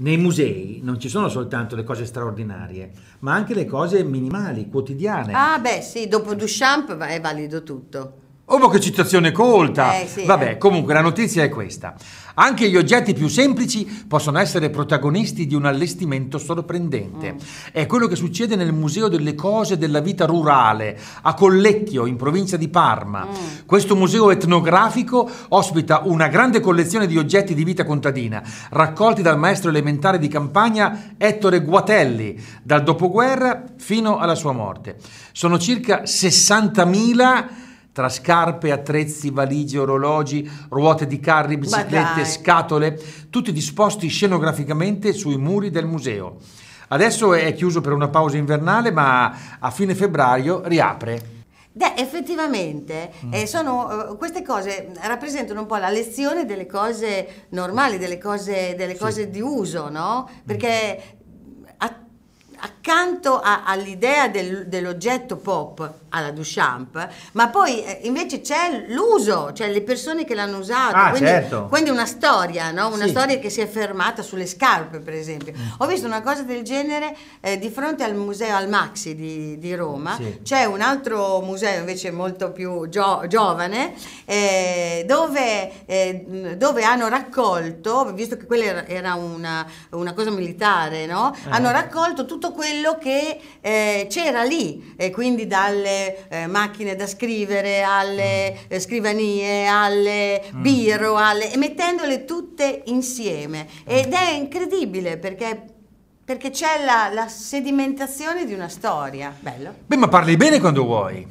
Nei musei non ci sono soltanto le cose straordinarie, ma anche le cose minimali, quotidiane. Ah, beh, sì, dopo Duchamp è valido tutto. Oh, ma che citazione colta! Eh, sì, Vabbè, eh. comunque la notizia è questa. Anche gli oggetti più semplici possono essere protagonisti di un allestimento sorprendente. È quello che succede nel Museo delle Cose della Vita Rurale, a Collecchio, in provincia di Parma. Questo museo etnografico ospita una grande collezione di oggetti di vita contadina, raccolti dal maestro elementare di campagna Ettore Guatelli, dal dopoguerra fino alla sua morte. Sono circa 60.000 tra scarpe, attrezzi, valigie, orologi, ruote di carri, biciclette, scatole, tutti disposti scenograficamente sui muri del museo. Adesso è chiuso per una pausa invernale, ma a fine febbraio riapre. Beh, effettivamente, Mm. eh, sono, eh, queste cose rappresentano un po' la lezione delle cose normali, delle cose, delle cose di uso, no? Perché accanto a- all'idea del- dell'oggetto pop alla Duchamp, ma poi eh, invece c'è l'uso, cioè le persone che l'hanno usato, Ah, quindi, certo. quindi una storia, no? una Sì. storia che si è fermata sulle scarpe, per esempio. Ho visto una cosa del genere eh, di fronte al museo al Maxi di, di Roma, Sì. c'è un altro museo invece molto più gio- giovane eh, dove, eh, dove hanno raccolto, visto che quella era, era una, una cosa militare, no? Eh. hanno raccolto tutto quello che eh, c'era lì, e quindi dalle eh, macchine da scrivere alle Mm. eh, scrivanie, alle biro, alle, e mettendole tutte insieme. Ed è incredibile perché... Perché c'è la, la sedimentazione di una storia. Bello. Beh, ma parli bene quando vuoi.